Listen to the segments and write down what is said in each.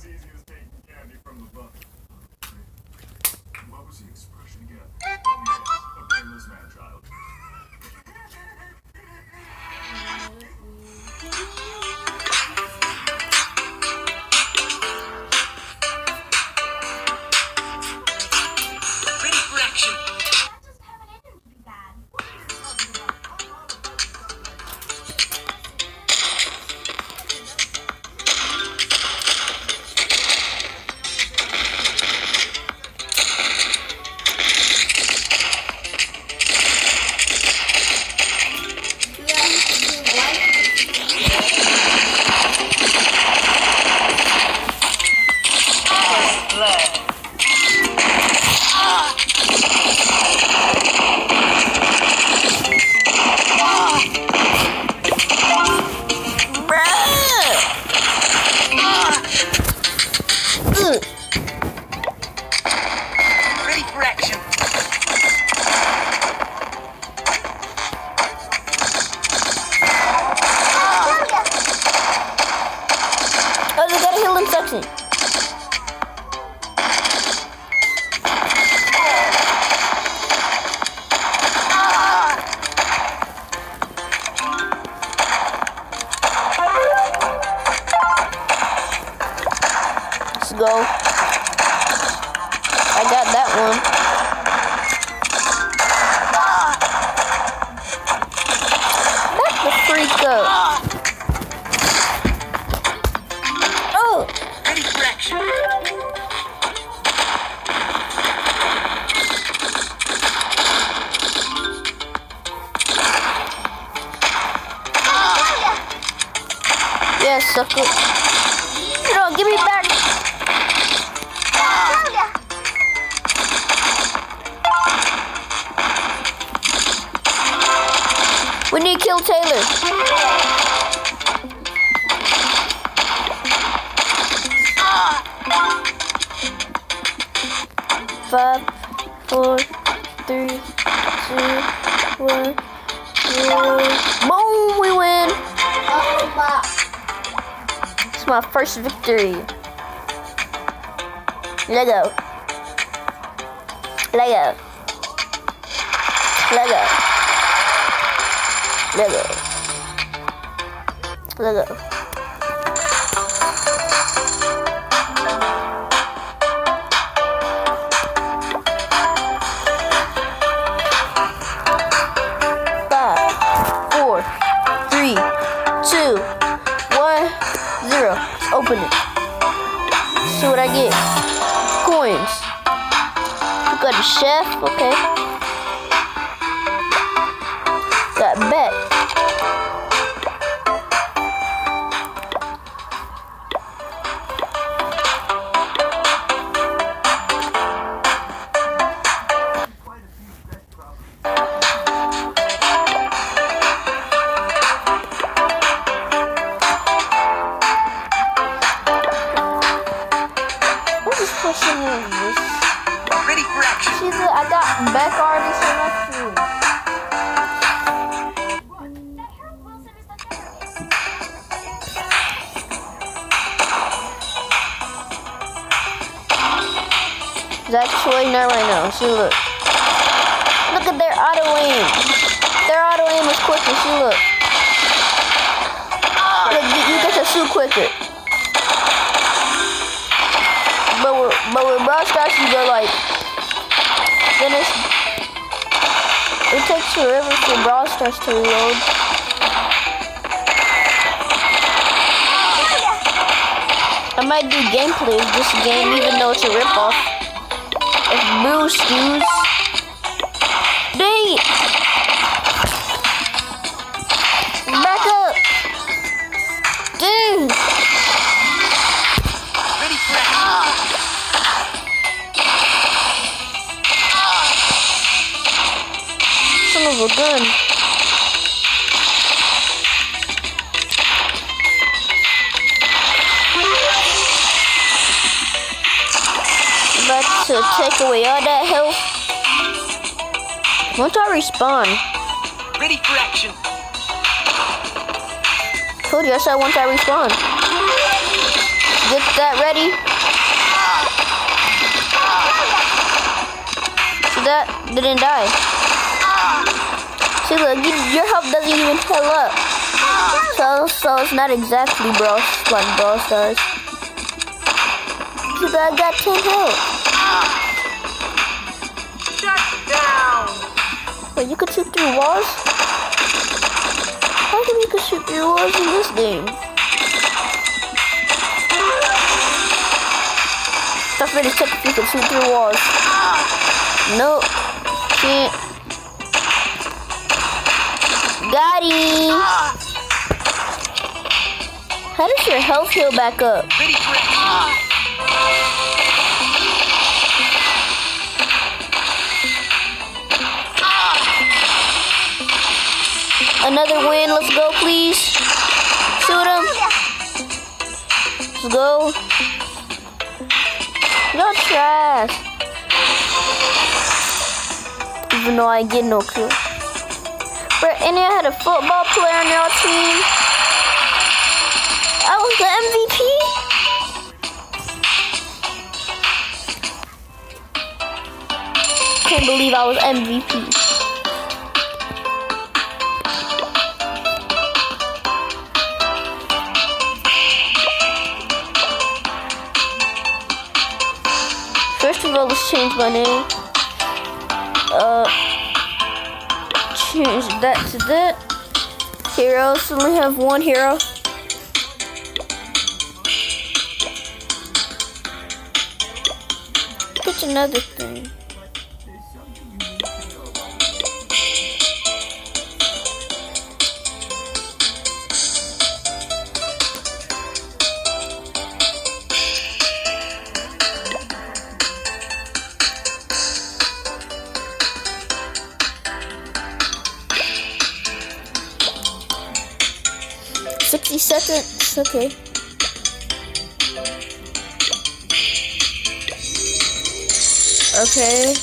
as easy as taking candy from the bucket. What was the expression again? Yes, a brainless man child. Let's go. I got that one. Yes, sucker. No, give me back. We need to kill Taylor. Five, four, three, two, one, zero. Boom! We win. Oh, My first victory. Lego. Lego. Lego. Lego. Lego. I get. Coins. Got a chef, okay. Got bet. Beck already selected. That Harold Wilson is waiting right now. See, look. Look at their auto aim. Their auto aim is quicker. See, look. Oh, look, you, you get to shoot quicker. But with, but with Brawl Stars, you go like. It's. It takes forever for Brawl Stars to reload. I might do gameplay of this game even though it's a ripoff. It's Blue Stews. Son of a gun. About to take away all that health. Once I respawn, Ready for action. told you I said once I respawn. Get that ready? See that? Didn't die. See, look, you, your health doesn't even heal up. So, so it's not exactly bro, like Brawl Stars. See, I got 10 health. Shut down. Wait, you could shoot through walls? How come you could shoot through walls in this game? Stop ready to check if you can shoot through walls. Nope. Can't. Got him. Ah. How does your health heal back up? Action. Ah. Another win. Let's go, please. Shoot ah. him. Let's go. No trash. Even though I get no kill. I had a football player on your team. I was the MVP. Can't believe I was MVP. First of all, let's change my name. Uh, change that to that. Heroes only have one hero. What's another thing? Seconds. Okay. Okay.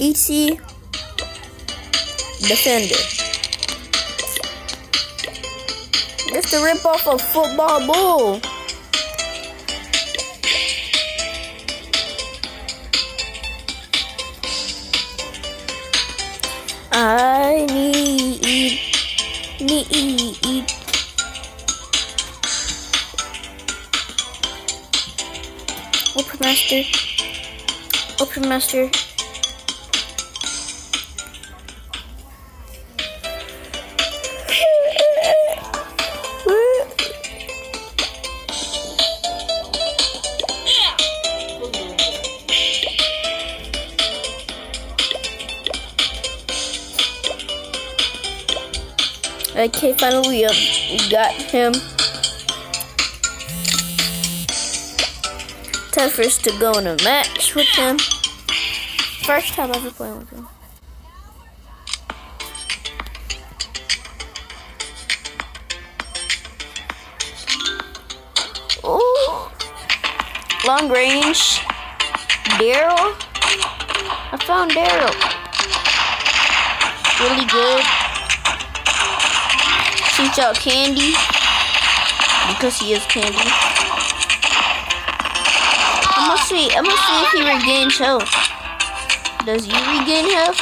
EC Defender. It's the rip off of Football Bull. I need need Open Master. Open Master. Okay, finally we, um, we got him. Time for us to go in a match with him. First time ever playing with him. Ooh. Long range. Daryl. I found Daryl. Really good. Shoots out candy. Because he is candy. I'm gonna see. I'm gonna see if he regains health. Does he regain health?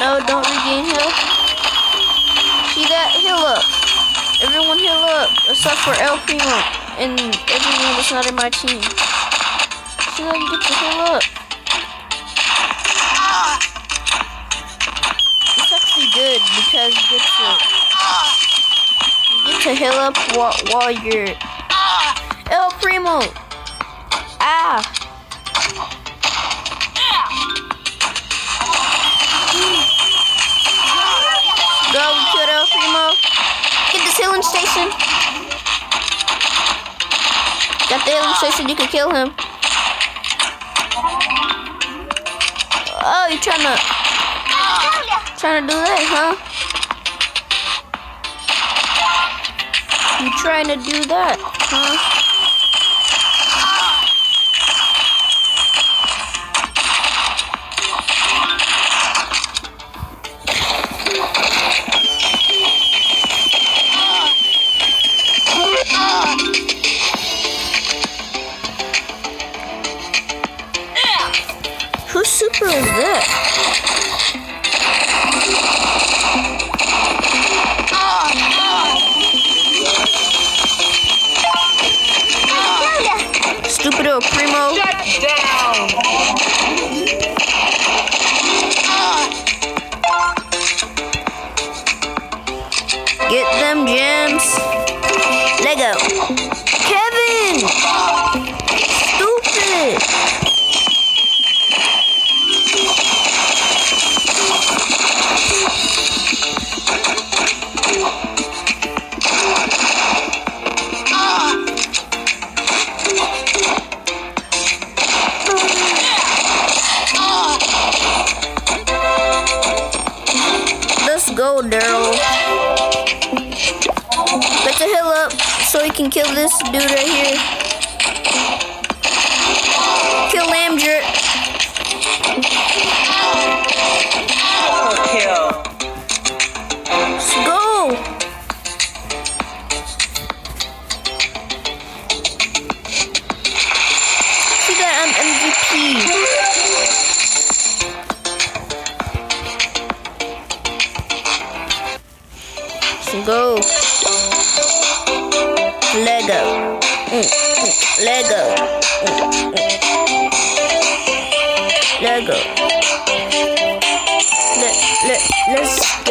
No, don't regain health. See that? Heal up. Everyone heal up. Except for El Primo and everyone that's not in my team. See how you get to heal up. It's actually good because you get to you to heal up while, you're El Primo. Ah. Go, killed El Primo. Get this healing station. Got the healing station, you can kill him. Oh, you trying to trying to do that, huh? You trying to do that, huh? kill Daryl. Let's heal up so we can kill this dude right here. Lego. Lego. Let, let, let's